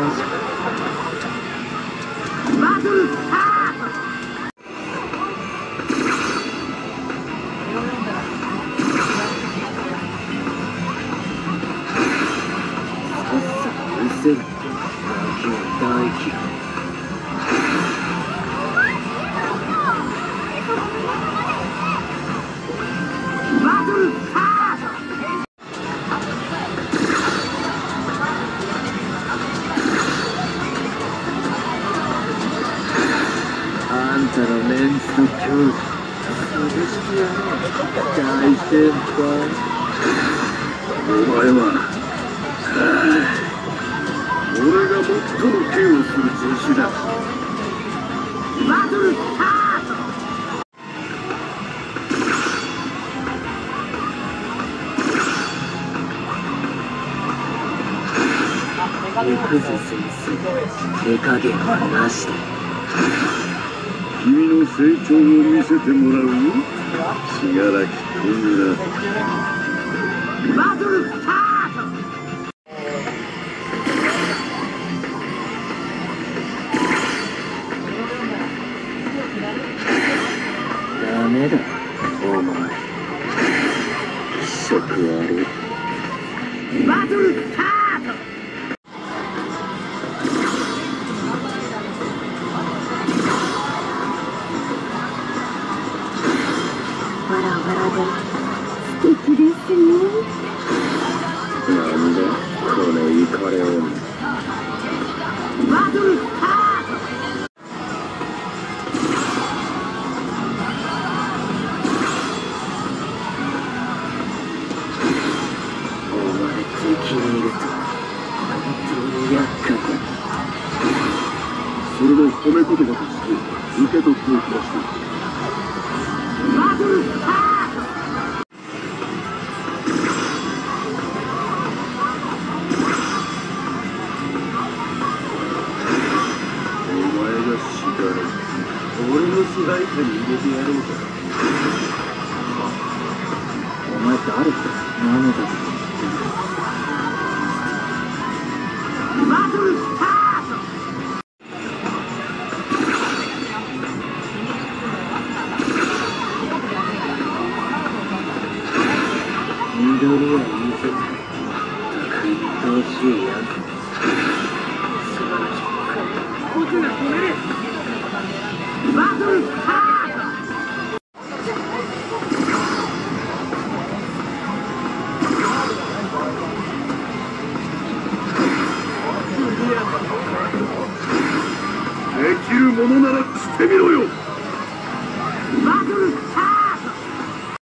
かんじゃバトルスターさっさと失せるガキは大嫌ンツの強度厳しくやね大先輩お前は、俺が最も敬をする人種だバトルスター行くぞ先生手加減はな。しで君の成長を見せてもらう。よ信楽小村バトルスターダメだお前。気色悪それも褒め言葉として受け取っておきましょうスターお前が死だろ俺の支配下に入れてやろうか。お前誰何だ。たく一等しい。やつすまなき僕が止めるバトルスターできるものならしてみろよ。